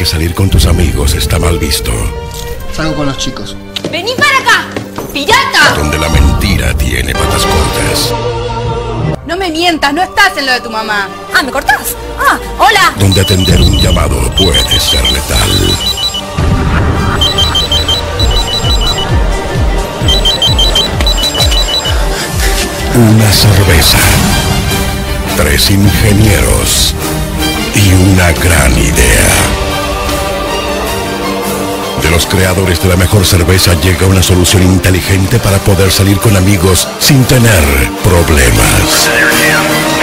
que salir con tus amigos está mal visto. Salgo con los chicos. ¡Vení para acá! ¡Pirata! Donde la mentira tiene patas cortas. No me mientas, no estás en lo de tu mamá. Ah, ¿me cortás? Ah, hola. Donde atender un llamado puede ser letal. Una cerveza. Tres ingenieros. Y una gran idea. Los creadores de la mejor cerveza llega una solución inteligente para poder salir con amigos sin tener problemas.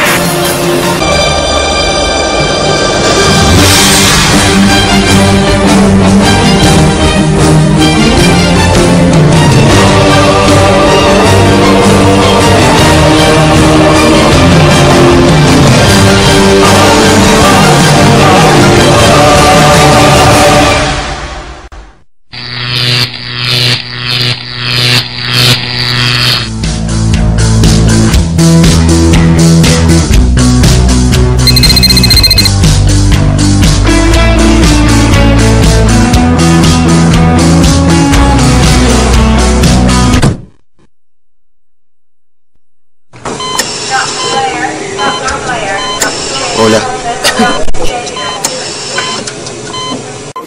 Hola.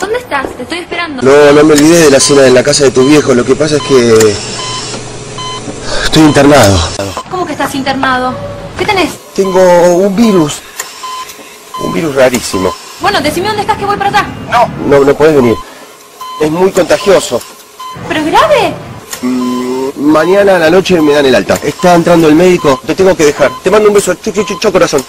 ¿Dónde estás? Te estoy esperando. No, no me olvidé de la cena en la casa de tu viejo. Lo que pasa es que... Estoy internado. ¿Cómo que estás internado? ¿Qué tenés? Tengo un virus. Un virus rarísimo. Bueno, decime dónde estás que voy para allá. No. No, no puedes venir. Es muy contagioso. ¿Pero es grave? Mm, mañana a la noche me dan el alta. Está entrando el médico. Te tengo que dejar. Te mando un beso. Chu, chu, chu, corazón.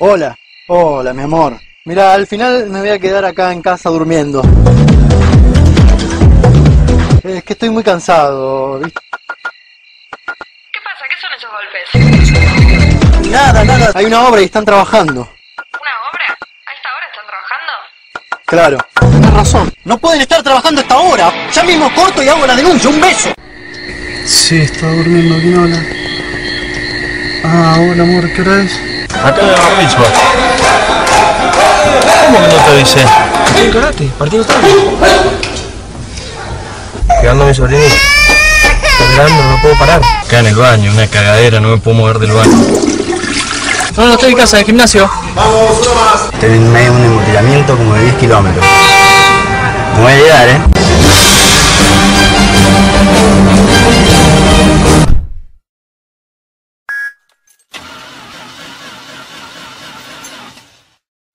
Hola, hola, mi amor. Mira, al final me voy a quedar acá en casa durmiendo. Es que estoy muy cansado, ¿viste? ¿Qué pasa? ¿Qué son esos golpes? Nada, nada. Hay una obra y están trabajando. ¿Una obra? ¿A esta hora están trabajando? Claro. Tienes razón. No pueden estar trabajando a esta hora. Ya mismo corto y hago la denuncia. Un beso. Sí, está durmiendo. ¿Quién habla? Ah, hola, amor. ¿Qué hora es? Acá de la misma. ¿Cómo que no te avisé? Estoy en karate, partido tarde. Quedando mi sobrinito. Está esperando, no puedo parar. Acá en el baño, una cagadera, no me puedo mover del baño. No, no, estoy en casa, de gimnasio. Estoy en medio de un embotellamiento como de 10 kilómetros. No voy a llegar, ¿eh?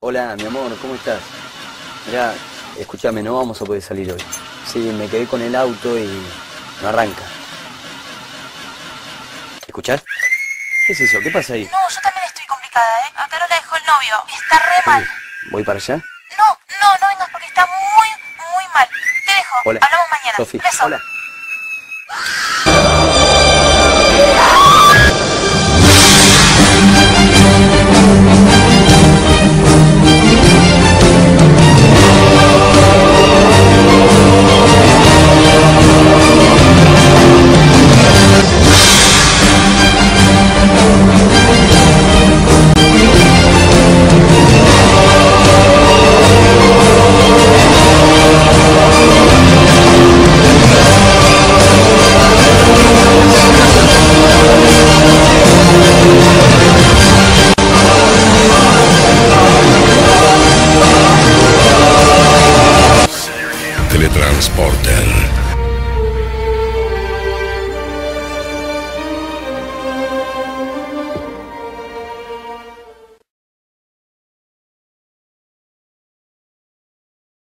Hola, mi amor, ¿cómo estás? Mira, escúchame, no vamos a poder salir hoy. Sí, me quedé con el auto y no arranca. ¿Escuchás? ¿Qué es eso? ¿Qué pasa ahí? No, yo también estoy complicada, ¿eh? A Carola dejó el novio. Está re mal. ¿Voy para allá? No, no, no vengas porque está muy, muy mal. Te dejo. Hola. Hablamos mañana. Sofi, Beso. hola.